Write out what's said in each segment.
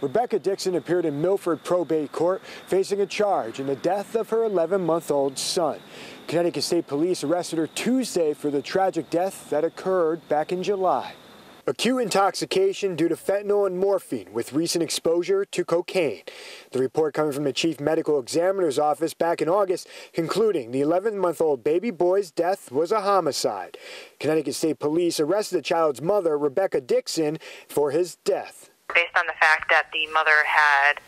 Rebecca Dixon appeared in Milford probate court facing a charge in the death of her 11-month-old son. Connecticut State Police arrested her Tuesday for the tragic death that occurred back in July. Acute intoxication due to fentanyl and morphine with recent exposure to cocaine. The report coming from the chief medical examiner's office back in August concluding the 11-month-old baby boy's death was a homicide. Connecticut State Police arrested the child's mother, Rebecca Dixon, for his death based on the fact that the mother had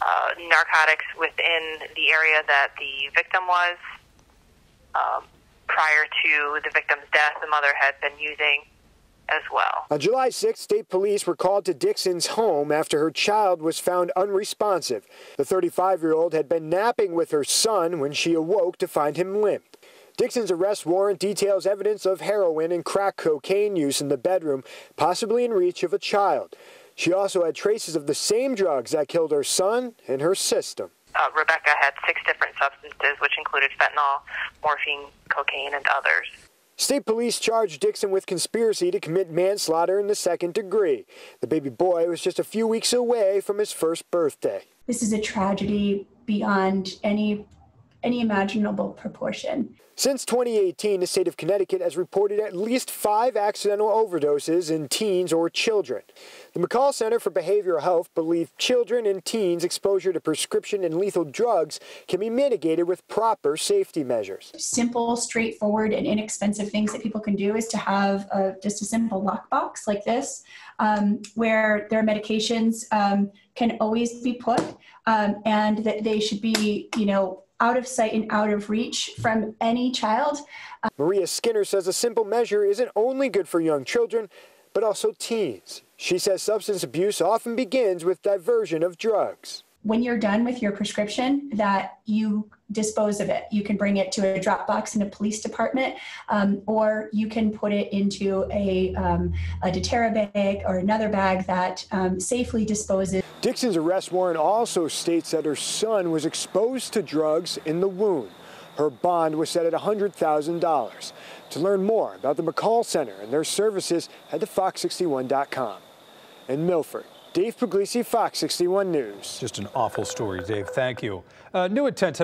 uh, narcotics within the area that the victim was. Um, prior to the victim's death, the mother had been using as well. On July 6th, state police were called to Dixon's home after her child was found unresponsive. The 35 year old had been napping with her son when she awoke to find him limp. Dixon's arrest warrant details evidence of heroin and crack cocaine use in the bedroom, possibly in reach of a child. She also had traces of the same drugs that killed her son in her system. Uh, Rebecca had six different substances, which included fentanyl, morphine, cocaine, and others. State police charged Dixon with conspiracy to commit manslaughter in the second degree. The baby boy was just a few weeks away from his first birthday. This is a tragedy beyond any any imaginable proportion. Since 2018, the state of Connecticut has reported at least five accidental overdoses in teens or children. The McCall Center for Behavioral Health believes children and teens exposure to prescription and lethal drugs can be mitigated with proper safety measures. Simple, straightforward, and inexpensive things that people can do is to have a, just a simple lockbox like this, um, where their medications um, can always be put, um, and that they should be, you know, out of sight and out of reach from any child. Maria Skinner says a simple measure isn't only good for young children, but also teens. She says substance abuse often begins with diversion of drugs. When you're done with your prescription, that you dispose of it. You can bring it to a drop box in a police department, um, or you can put it into a, um, a deterra bag or another bag that um, safely disposes. Dixon's arrest warrant also states that her son was exposed to drugs in the womb. Her bond was set at $100,000. To learn more about the McCall Center and their services, head to fox61.com. In Milford, Dave Puglisi, Fox 61 News. Just an awful story, Dave. Thank you. Uh, new at 10